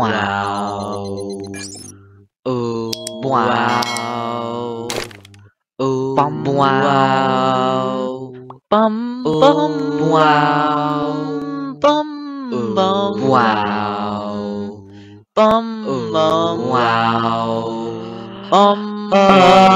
wow. Oh wow. Oh bum wow. Bum bum wow. Bum bum wow. Bum bum wow. Bum wow.